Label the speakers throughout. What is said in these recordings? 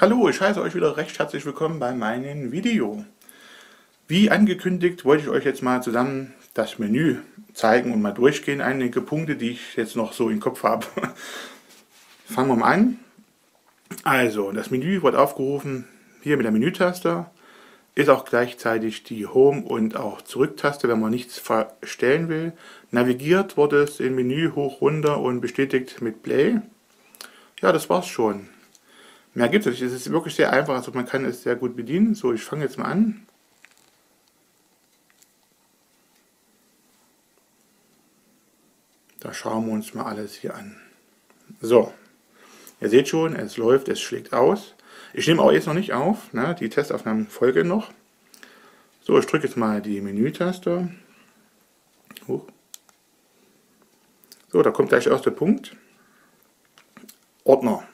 Speaker 1: Hallo, ich heiße euch wieder recht herzlich willkommen bei meinem Video. Wie angekündigt wollte ich euch jetzt mal zusammen das Menü zeigen und mal durchgehen, einige Punkte, die ich jetzt noch so im Kopf habe. Fangen wir mal an. Also, das Menü wird aufgerufen hier mit der Menütaste. Ist auch gleichzeitig die Home- und auch Zurück-Taste, wenn man nichts verstellen will. Navigiert wurde es im Menü hoch runter und bestätigt mit Play. Ja, das war's schon. Mehr gibt es nicht. Es ist wirklich sehr einfach, also man kann es sehr gut bedienen. So, ich fange jetzt mal an. Da schauen wir uns mal alles hier an. So, ihr seht schon, es läuft, es schlägt aus. Ich nehme auch jetzt noch nicht auf, ne? die Testaufnahmen folgen noch. So, ich drücke jetzt mal die Menütaste. Hoch. So, da kommt gleich der erste Punkt. Ordner.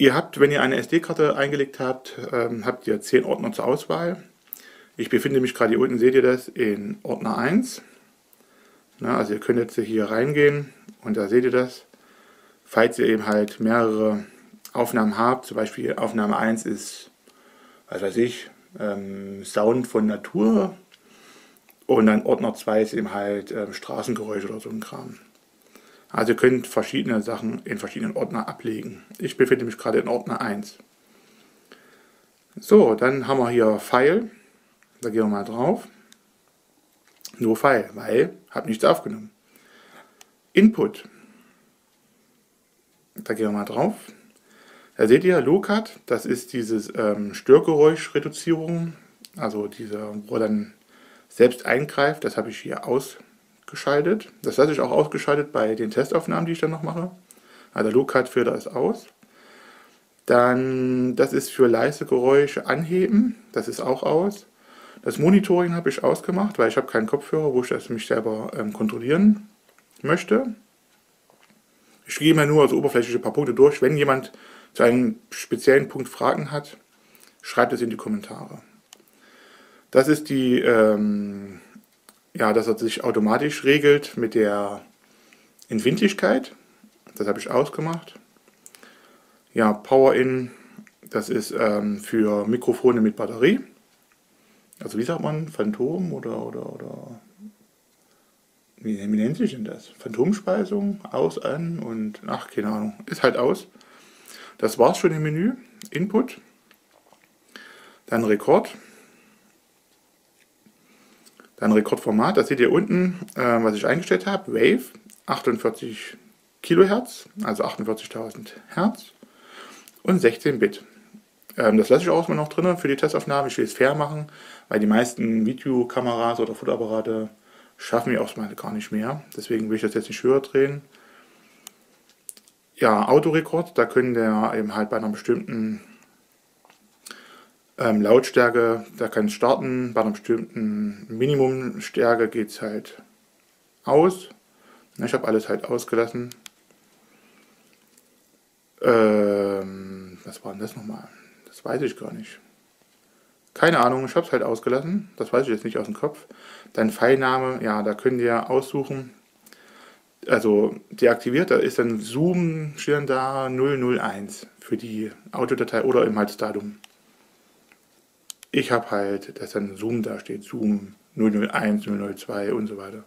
Speaker 1: Ihr habt, wenn ihr eine SD-Karte eingelegt habt, ähm, habt ihr 10 Ordner zur Auswahl. Ich befinde mich gerade hier unten, seht ihr das, in Ordner 1. Na, also ihr könnt jetzt hier reingehen und da seht ihr das. Falls ihr eben halt mehrere Aufnahmen habt, zum Beispiel Aufnahme 1 ist, was weiß ich, ähm, Sound von Natur und dann Ordner 2 ist eben halt ähm, Straßengeräusche oder so ein Kram. Also ihr könnt verschiedene Sachen in verschiedenen Ordner ablegen. Ich befinde mich gerade in Ordner 1. So, dann haben wir hier File. Da gehen wir mal drauf. Nur File, weil habe nichts aufgenommen. Input. Da gehen wir mal drauf. Da seht ihr Locat, das ist dieses ähm, Störgeräuschreduzierung, also dieser, wo dann selbst eingreift. Das habe ich hier aus geschaltet. Das lasse ich auch ausgeschaltet bei den Testaufnahmen, die ich dann noch mache. Also Low-Cut Filter ist aus. Dann, das ist für leise Geräusche anheben, das ist auch aus. Das Monitoring habe ich ausgemacht, weil ich habe keinen Kopfhörer, wo ich das mich selber ähm, kontrollieren möchte. Ich gehe mal nur als oberflächliche paar Punkte durch. Wenn jemand zu einem speziellen Punkt Fragen hat, schreibt es in die Kommentare. Das ist die ähm, ja, dass er sich automatisch regelt mit der Empfindlichkeit. Das habe ich ausgemacht. Ja, Power-In, das ist ähm, für Mikrofone mit Batterie. Also wie sagt man, Phantom oder, oder, oder wie, wie nennt sich denn das? Phantomspeisung, aus, an und ach, keine Ahnung, ist halt aus. Das war's schon im Menü. Input, dann Rekord, dann Rekordformat, das seht ihr unten, äh, was ich eingestellt habe. Wave, 48 Kilohertz, also 48.000 Hertz und 16 Bit. Ähm, das lasse ich auch mal noch drin für die Testaufnahme. Ich will es fair machen, weil die meisten Videokameras oder Fotoapparate schaffen wir auch mal gar nicht mehr. Deswegen will ich das jetzt nicht höher drehen. Ja, Autorekord, da können der eben halt bei einer bestimmten ähm, Lautstärke, da kann es starten, bei einer bestimmten Minimumstärke geht es halt aus. Ich habe alles halt ausgelassen. Ähm, was war denn das nochmal? Das weiß ich gar nicht. Keine Ahnung, ich habe es halt ausgelassen. Das weiß ich jetzt nicht aus dem Kopf. Dann Pfeilname, ja, da könnt ihr aussuchen. Also deaktiviert, da ist dann Zoom steht da 001 für die Audiodatei oder im halt Datum. Ich habe halt, dass dann Zoom da steht, Zoom 001, 002 und so weiter.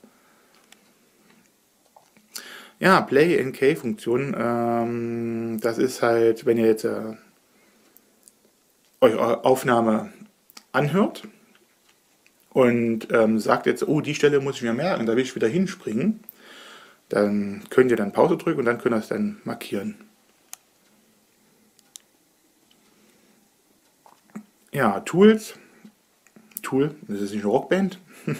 Speaker 1: Ja, Play NK Funktion, ähm, das ist halt, wenn ihr jetzt äh, eure Aufnahme anhört und ähm, sagt jetzt, oh, die Stelle muss ich mir merken, da will ich wieder hinspringen, dann könnt ihr dann Pause drücken und dann könnt ihr es dann markieren. Ja, Tools. Tool, das ist nicht eine Rockband.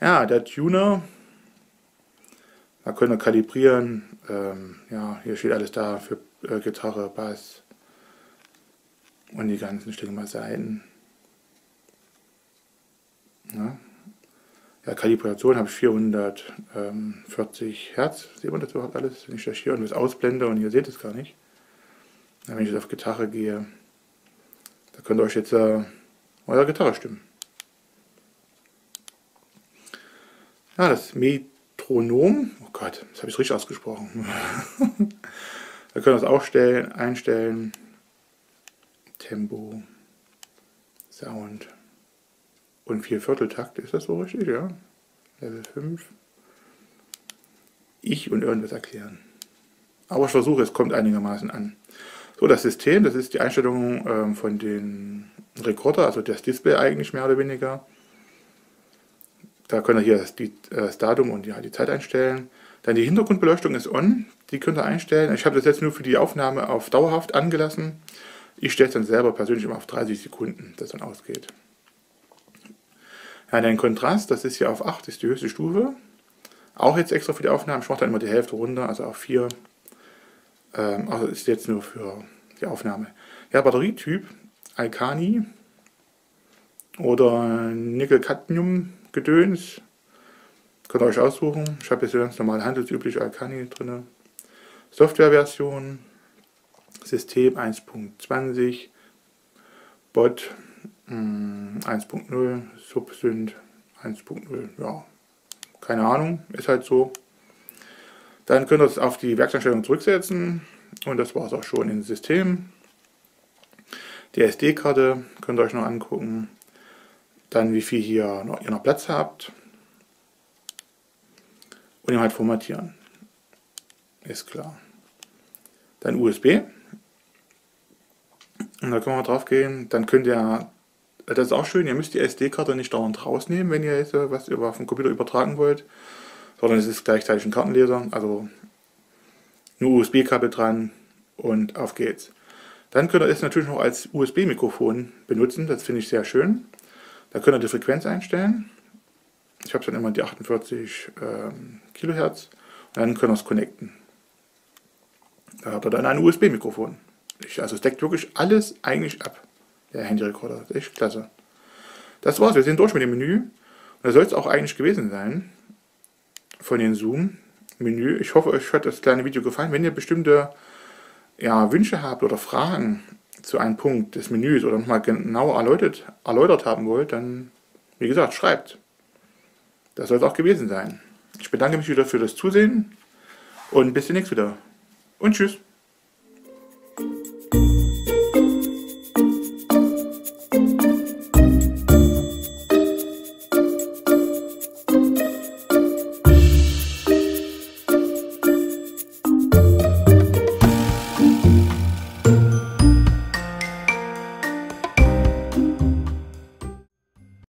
Speaker 1: ja, der Tuner. Da können wir kalibrieren. Ähm, ja, hier steht alles da für äh, Gitarre, Bass und die ganzen Stücke mal Seiten. Ja. ja, Kalibration habe ich 440 Hertz. Sieht man das überhaupt alles? Wenn ich das hier und das ausblende und ihr seht es gar nicht. Wenn ich jetzt auf Gitarre gehe, da könnt ihr euch jetzt äh, eure Gitarre stimmen. Ja, das Metronom, oh Gott, das habe ich richtig ausgesprochen. Da können wir es auch stellen, einstellen. Tempo, Sound und vier Vierteltakt. Ist das so richtig? Ja. Level 5. Ich und irgendwas erklären. Aber ich versuche, es kommt einigermaßen an. So, das System, das ist die Einstellung ähm, von den Rekorder, also das Display eigentlich mehr oder weniger. Da könnt ihr hier das, die, äh, das Datum und die, die Zeit einstellen. Dann die Hintergrundbeleuchtung ist on, die könnt ihr einstellen. Ich habe das jetzt nur für die Aufnahme auf dauerhaft angelassen. Ich stelle es dann selber persönlich immer auf 30 Sekunden, dass dann ausgeht. Ja, den Kontrast, das ist hier auf 8, ist die höchste Stufe. Auch jetzt extra für die Aufnahmen. Ich mache dann immer die Hälfte runter, also auf 4. Ähm, also ist jetzt nur für die Aufnahme. Ja, Batterietyp, Alkani oder Nickel-Cadmium-Gedöns. Könnt ihr euch aussuchen. Ich habe jetzt ganz normal handelsübliche Alkani drin. Softwareversion, System 1.20, Bot 1.0, hm, Subsynth 1.0, ja, keine Ahnung, ist halt so. Dann könnt ihr es auf die Werkseinstellung zurücksetzen und das war es auch schon im System. Die SD-Karte könnt ihr euch noch angucken. Dann wie viel hier noch, ihr noch Platz habt. Und ihr halt formatieren. Ist klar. Dann USB. Und da können wir drauf gehen. Dann könnt ihr, das ist auch schön, ihr müsst die SD-Karte nicht dauernd rausnehmen, wenn ihr jetzt was über vom Computer übertragen wollt. Sondern es ist gleichzeitig ein Kartenleser. Also nur USB-Kabel dran und auf geht's. Dann könnt ihr es natürlich noch als USB-Mikrofon benutzen. Das finde ich sehr schön. Da könnt ihr die Frequenz einstellen. Ich habe dann immer die 48 ähm, Kilohertz. Und dann könnt ihr es connecten. Da habt ihr dann ein USB-Mikrofon. Also es deckt wirklich alles eigentlich ab, der Handyrekorder. Das ist echt klasse. Das war's, wir sind durch mit dem Menü. Und das soll es auch eigentlich gewesen sein von den Zoom-Menü. Ich hoffe, euch hat das kleine Video gefallen. Wenn ihr bestimmte ja, Wünsche habt oder Fragen zu einem Punkt des Menüs oder nochmal genau erläutert, erläutert haben wollt, dann, wie gesagt, schreibt. Das soll es auch gewesen sein. Ich bedanke mich wieder für das Zusehen und bis demnächst wieder. Und tschüss.